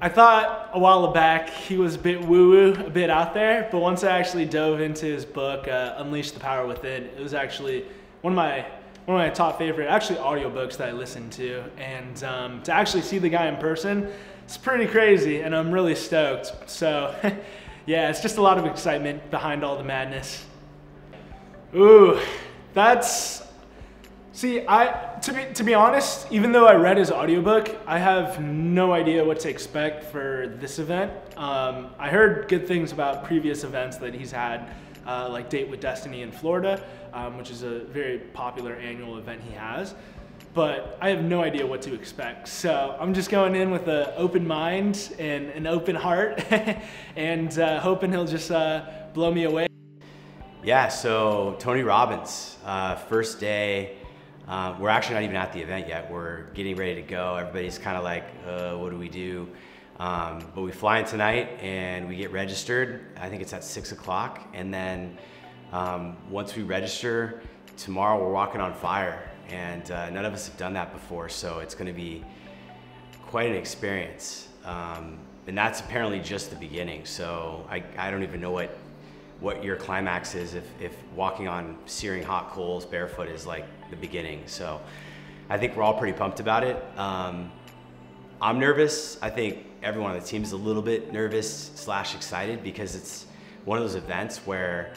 I thought a while back he was a bit woo woo, a bit out there, but once I actually dove into his book, uh, Unleash the Power Within, it was actually one of my one of my top favorite, actually audiobooks that I listened to. And um, to actually see the guy in person, it's pretty crazy, and I'm really stoked. So, yeah, it's just a lot of excitement behind all the madness. Ooh, that's See, I to be to be honest, even though I read his audiobook, I have no idea what to expect for this event. Um, I heard good things about previous events that he's had, uh, like Date with Destiny in Florida, um, which is a very popular annual event he has. But I have no idea what to expect. So I'm just going in with an open mind and an open heart, and uh, hoping he'll just uh, blow me away. Yeah. So Tony Robbins, uh, first day. Uh, we're actually not even at the event yet. We're getting ready to go. Everybody's kind of like, uh, what do we do? Um, but we fly in tonight and we get registered. I think it's at six o'clock. And then um, once we register, tomorrow we're walking on fire. And uh, none of us have done that before, so it's gonna be quite an experience. Um, and that's apparently just the beginning. So I, I don't even know what what your climax is if, if walking on searing hot coals barefoot is like the beginning. So I think we're all pretty pumped about it. Um, I'm nervous. I think everyone on the team is a little bit nervous slash excited because it's one of those events where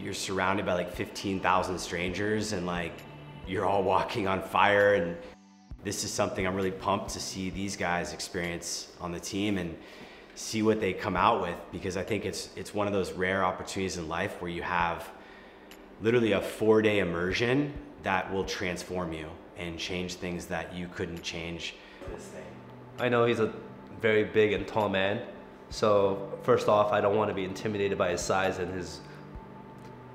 you're surrounded by like 15,000 strangers and like you're all walking on fire and this is something I'm really pumped to see these guys experience on the team and see what they come out with because I think it's it's one of those rare opportunities in life where you have literally a four day immersion that will transform you and change things that you couldn't change. I know he's a very big and tall man, so first off, I don't want to be intimidated by his size and his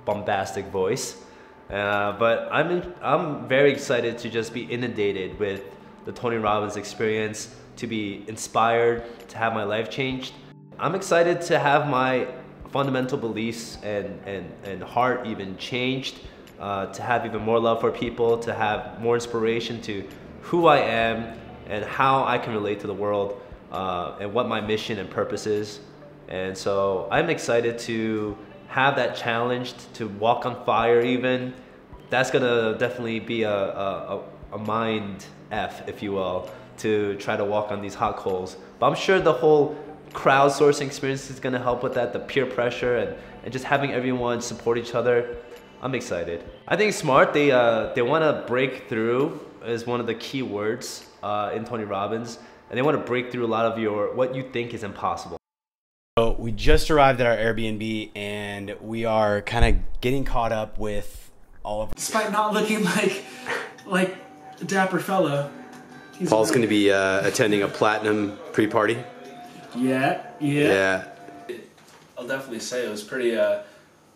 bombastic voice. Uh, but I'm in, I'm very excited to just be inundated with the Tony Robbins experience to be inspired, to have my life changed. I'm excited to have my fundamental beliefs and, and, and heart even changed, uh, to have even more love for people, to have more inspiration to who I am and how I can relate to the world uh, and what my mission and purpose is. And so I'm excited to have that challenge to walk on fire even. That's gonna definitely be a, a, a mind F, if you will to try to walk on these hot coals. But I'm sure the whole crowdsourcing experience is gonna help with that, the peer pressure and, and just having everyone support each other. I'm excited. I think smart, they, uh, they wanna break through is one of the key words uh, in Tony Robbins. And they wanna break through a lot of your, what you think is impossible. So we just arrived at our Airbnb and we are kind of getting caught up with all of. Despite not looking like, like a dapper fellow, He's Paul's going to be uh, attending a platinum pre-party. Yeah, yeah. Yeah. I'll definitely say it was pretty, uh,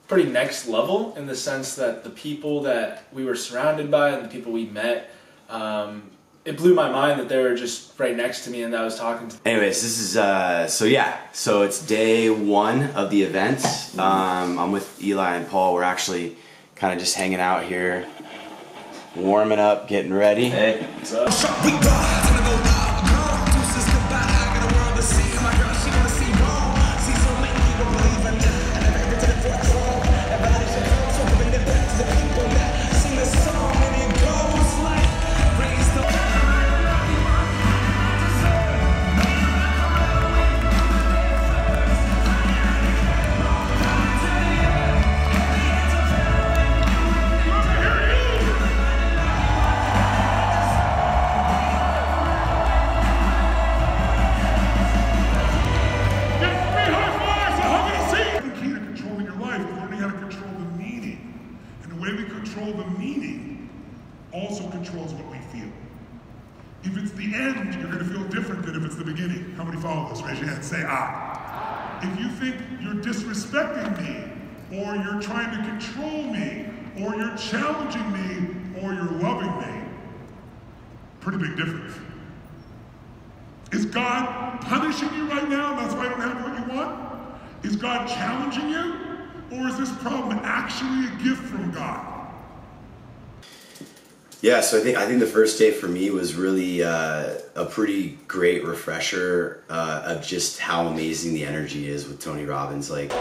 pretty next level in the sense that the people that we were surrounded by and the people we met, um, it blew my mind that they were just right next to me and that I was talking to. them. Anyways, this is uh, so yeah, so it's day one of the event. Um, I'm with Eli and Paul. We're actually kind of just hanging out here warming up, getting ready. Hey. What's up? Control me, or you're challenging me, or you're loving me. Pretty big difference. Is God punishing you right now? That's why I don't have what you want? Is God challenging you? Or is this problem actually a gift from God? Yeah, so I think I think the first day for me was really uh, a pretty great refresher uh, of just how amazing the energy is with Tony Robbins. Like.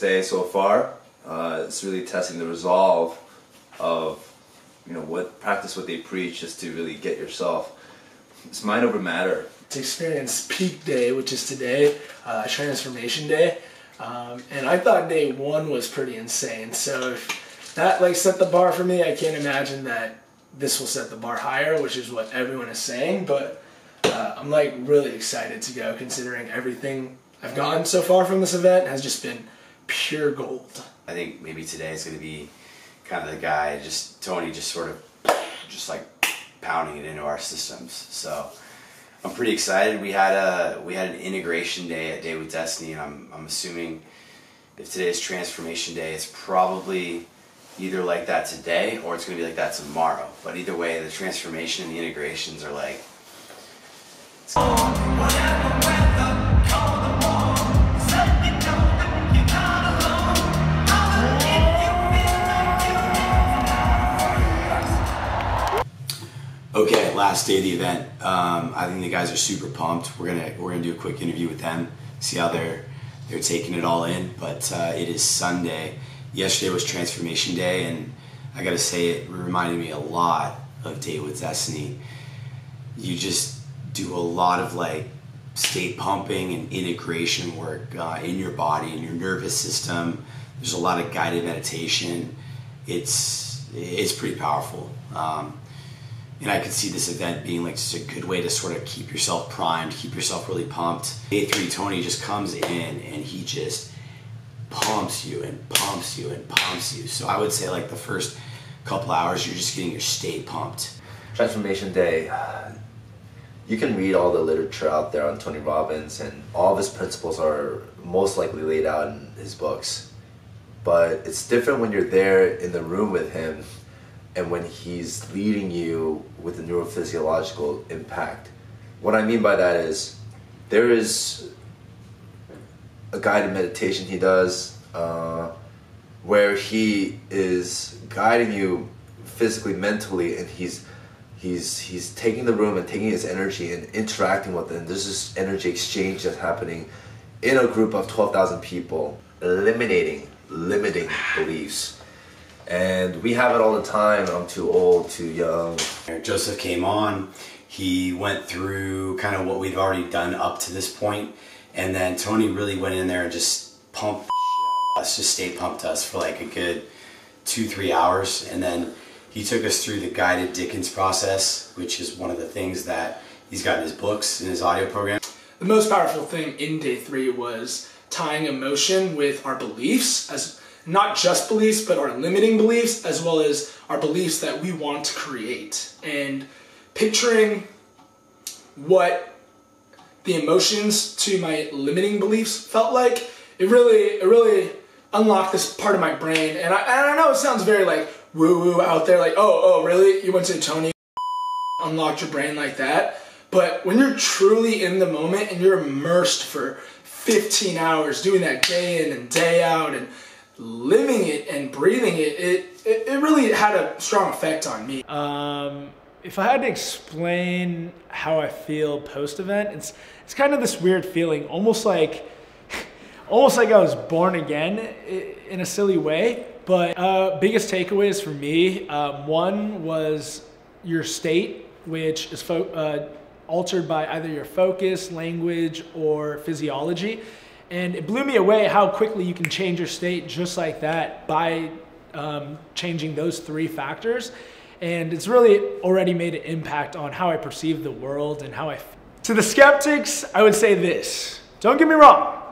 Day so far. Uh, it's really testing the resolve of, you know, what practice what they preach just to really get yourself. It's mind over matter. To experience peak day, which is today, uh, transformation day, um, and I thought day one was pretty insane. So if that like set the bar for me, I can't imagine that this will set the bar higher, which is what everyone is saying. But uh, I'm like really excited to go, considering everything I've gotten so far from this event has just been pure gold. I think maybe today is going to be kind of the guy, just Tony, just sort of, just like pounding it into our systems. So I'm pretty excited. We had a we had an integration day at Date with Destiny, and I'm I'm assuming if today is transformation day, it's probably either like that today or it's going to be like that tomorrow. But either way, the transformation and the integrations are like. Okay, last day of the event. Um, I think the guys are super pumped. We're gonna we're gonna do a quick interview with them, see how they're they're taking it all in. But uh, it is Sunday. Yesterday was Transformation Day, and I gotta say it reminded me a lot of Day with Destiny. You just do a lot of like state pumping and integration work uh, in your body and your nervous system. There's a lot of guided meditation. It's it's pretty powerful. Um, and I could see this event being like just a good way to sort of keep yourself primed, keep yourself really pumped. Day three, Tony just comes in and he just pumps you and pumps you and pumps you. So I would say like the first couple hours, you're just getting your state pumped. Transformation Day. You can read all the literature out there on Tony Robbins, and all of his principles are most likely laid out in his books. But it's different when you're there in the room with him and when he's leading you with the neurophysiological impact. What I mean by that is there is a guided meditation he does uh, where he is guiding you physically, mentally, and he's he's he's taking the room and taking his energy and interacting with them. There's this energy exchange that's happening in a group of twelve thousand people, eliminating limiting beliefs. And we have it all the time. I'm too old, too young. Joseph came on. He went through kind of what we've already done up to this point, and then Tony really went in there and just pumped us, just stay pumped us for like a good two, three hours, and then he took us through the guided Dickens process, which is one of the things that he's got in his books in his audio program. The most powerful thing in day three was tying emotion with our beliefs as not just beliefs, but our limiting beliefs, as well as our beliefs that we want to create. And picturing what the emotions to my limiting beliefs felt like, it really, it really unlocked this part of my brain. And I, and I know it sounds very like woo woo out there, like, oh, oh, really? You went to Tony, unlocked your brain like that? But when you're truly in the moment and you're immersed for 15 hours doing that day in and day out and living it and breathing it, it, it, it really had a strong effect on me. Um, if I had to explain how I feel post event, it's it's kind of this weird feeling, almost like almost like I was born again in a silly way. But uh, biggest takeaways for me, um, one was your state, which is uh, altered by either your focus, language, or physiology. And it blew me away how quickly you can change your state just like that by um, changing those three factors. And it's really already made an impact on how I perceive the world and how I. To the skeptics, I would say this don't get me wrong.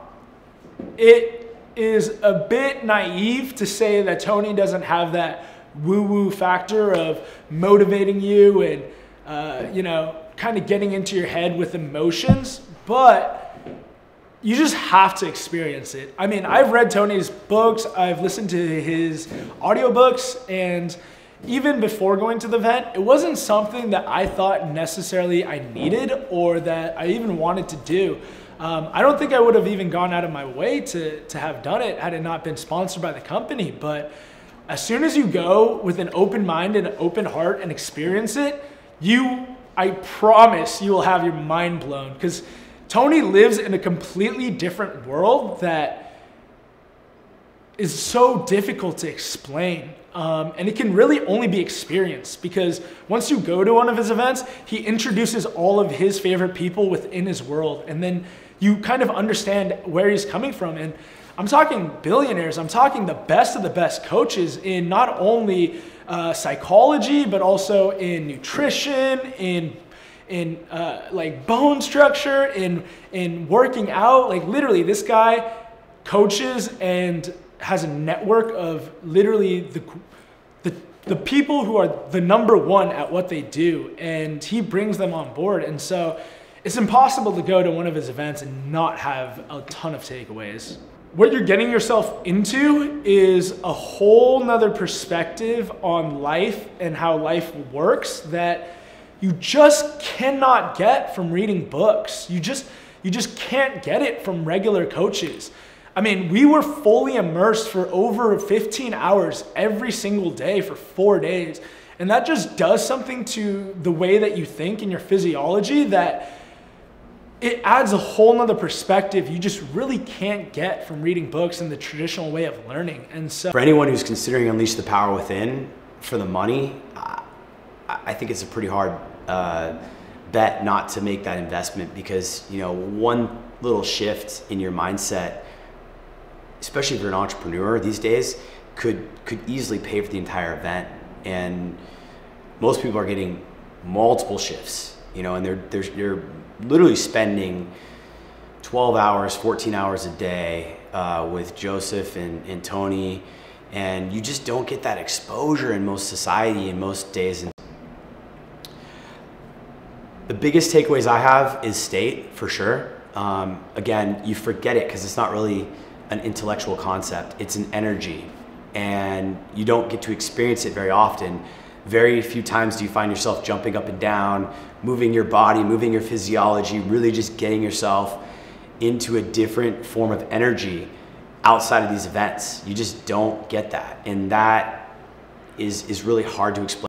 It is a bit naive to say that Tony doesn't have that woo woo factor of motivating you and, uh, you know, kind of getting into your head with emotions, but you just have to experience it. I mean, I've read Tony's books, I've listened to his audiobooks, and even before going to the event, it wasn't something that I thought necessarily I needed or that I even wanted to do. Um, I don't think I would have even gone out of my way to, to have done it had it not been sponsored by the company. But as soon as you go with an open mind and an open heart and experience it, you, I promise, you will have your mind blown because Tony lives in a completely different world that is so difficult to explain. Um, and it can really only be experienced because once you go to one of his events, he introduces all of his favorite people within his world. And then you kind of understand where he's coming from. And I'm talking billionaires, I'm talking the best of the best coaches in not only uh, psychology, but also in nutrition, in in uh, like bone structure, in in working out. Like literally, this guy coaches and has a network of literally the the the people who are the number one at what they do, and he brings them on board. And so, it's impossible to go to one of his events and not have a ton of takeaways. What you're getting yourself into is a whole nother perspective on life and how life works that you just cannot get from reading books. You just you just can't get it from regular coaches. I mean, we were fully immersed for over 15 hours every single day for 4 days. And that just does something to the way that you think and your physiology that it adds a whole nother perspective you just really can't get from reading books in the traditional way of learning. And so, for anyone who's considering Unleash the Power Within for the money, I think it's a pretty hard uh, bet not to make that investment because you know one little shift in your mindset, especially if you're an entrepreneur these days, could could easily pay for the entire event. And most people are getting multiple shifts, you know, and they're they're, they're literally spending 12 hours, 14 hours a day uh, with Joseph and, and Tony, and you just don't get that exposure in most society in most days. And the biggest takeaways I have is state for sure. Um, again, you forget it because it's not really an intellectual concept, it's an energy, and you don't get to experience it very often. Very few times do you find yourself jumping up and down, moving your body, moving your physiology, really just getting yourself into a different form of energy outside of these events. You just don't get that. And that is, is really hard to explain.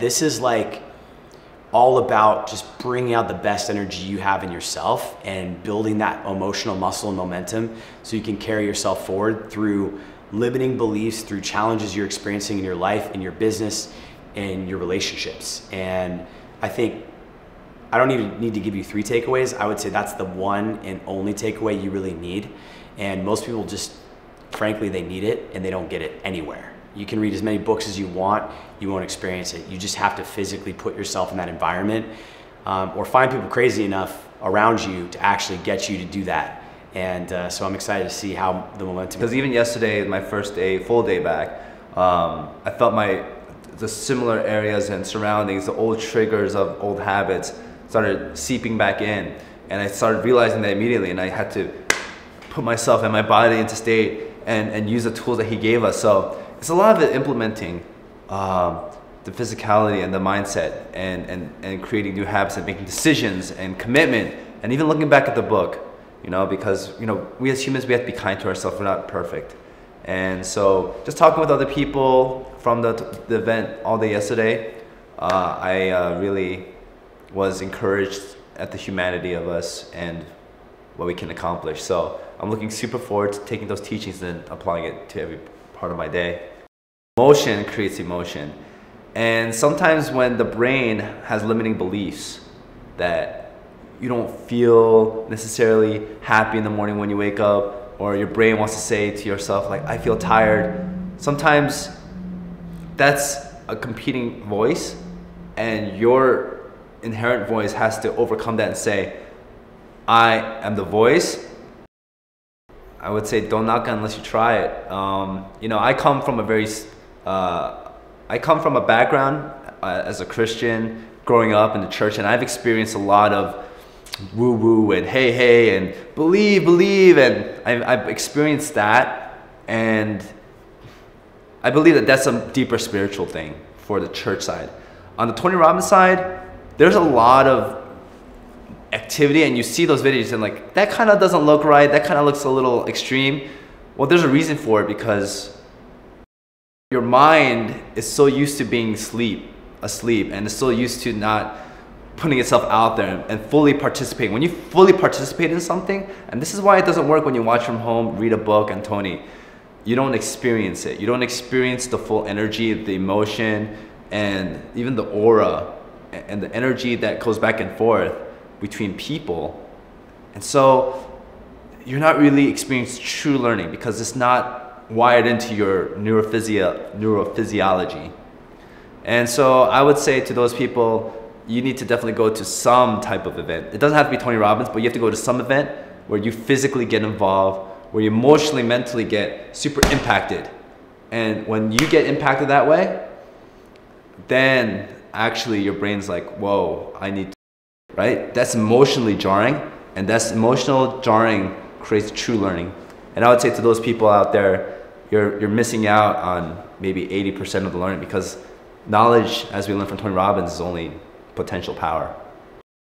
This is like all about just bringing out the best energy you have in yourself and building that emotional muscle and momentum so you can carry yourself forward through limiting beliefs, through challenges you're experiencing in your life, in your business, in your relationships. And I think I don't even need to give you three takeaways. I would say that's the one and only takeaway you really need. And most people just, frankly, they need it and they don't get it anywhere. You can read as many books as you want, you won't experience it. You just have to physically put yourself in that environment um, or find people crazy enough around you to actually get you to do that. And uh, so I'm excited to see how the momentum. Because even yesterday, my first day, full day back, um, I felt my the similar areas and surroundings, the old triggers of old habits started seeping back in, and I started realizing that immediately, and I had to put myself and my body into state and, and use the tools that he gave us. So it's a lot of it implementing um, the physicality and the mindset and, and, and creating new habits and making decisions and commitment and even looking back at the book, you know, because, you know, we as humans, we have to be kind to ourselves. We're not perfect. And so just talking with other people from the, the event all day yesterday, uh, I uh, really was encouraged at the humanity of us and what we can accomplish. So I'm looking super forward to taking those teachings and applying it to every part of my day. Motion creates emotion. And sometimes when the brain has limiting beliefs that you don't feel necessarily happy in the morning when you wake up, or your brain wants to say to yourself, like, I feel tired, sometimes that's a competing voice, and your inherent voice has to overcome that and say, I am the voice. I would say don't knock unless you try it. Um, you know, I come from a very uh, I come from a background uh, as a Christian, growing up in the church, and I've experienced a lot of woo woo and hey hey and believe believe, and I've, I've experienced that, and I believe that that's a deeper spiritual thing for the church side. On the Tony Robbins side, there's a lot of activity and you see those videos and like that kind of doesn't look right that kind of looks a little extreme well there's a reason for it because your mind is so used to being asleep asleep and is so used to not putting itself out there and fully participating when you fully participate in something and this is why it doesn't work when you watch from home read a book and tony you don't experience it you don't experience the full energy the emotion and even the aura and the energy that goes back and forth between people. And so you're not really experiencing true learning because it's not wired into your neurophysio- neurophysiology. And so I would say to those people, you need to definitely go to some type of event. It doesn't have to be Tony Robbins, but you have to go to some event where you physically get involved, where you emotionally, mentally get super impacted. And when you get impacted that way, then actually your brain's like, whoa, I need to, right? That's emotionally jarring, and that's emotional jarring creates true learning. And I would say to those people out there, you're, you're missing out on maybe 80% of the learning because knowledge, as we learned from Tony Robbins, is only potential power.